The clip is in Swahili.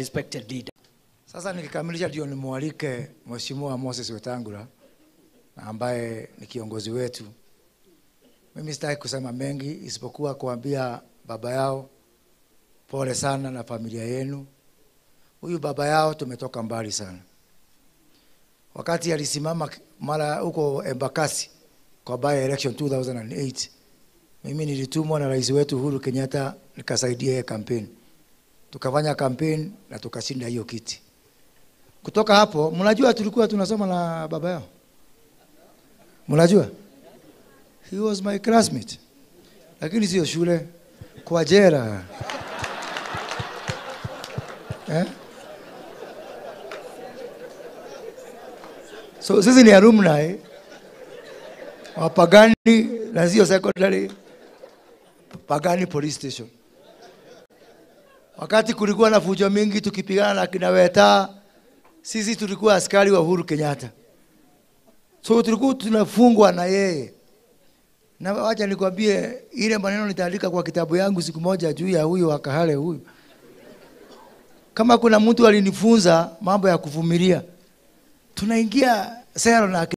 respected leader. Sasa nikikamilisha ndio nimwalike Mheshimiwa Moses Wetangula ambaye ni kiongozi wetu. Mimi sitaki kusema mengi isipokuwa kuambia baba yao pole sana na familia yenu. Huyu baba yao tumetoka mbali sana. Wakati alisimama mara huko Embakasi kwa by election 2008 mimi nilitumwa na rais wetu Uhuru Kenyatta nikasaidia yeye kampeni, tukafanya kampeni na tukashinda hiyo kiti. Kutoka hapo, mnajua tulikuwa tunasoma na baba yao, mnajua he was my classmate, lakini sio shule, kwa jera eh? So sisi ni alumni wa Pagani na sio secondary Pagani police station. Wakati kulikuwa na fujo mingi tukipigana na kina Weta, sisi tulikuwa askari wa Uhuru Kenyatta, so tulikuwa tunafungwa na yeye. Na wacha nikwambie, ile maneno nitaandika kwa kitabu yangu siku moja juu ya huyu wakahale huyu. Kama kuna mtu alinifunza mambo ya kuvumilia, tunaingia sero na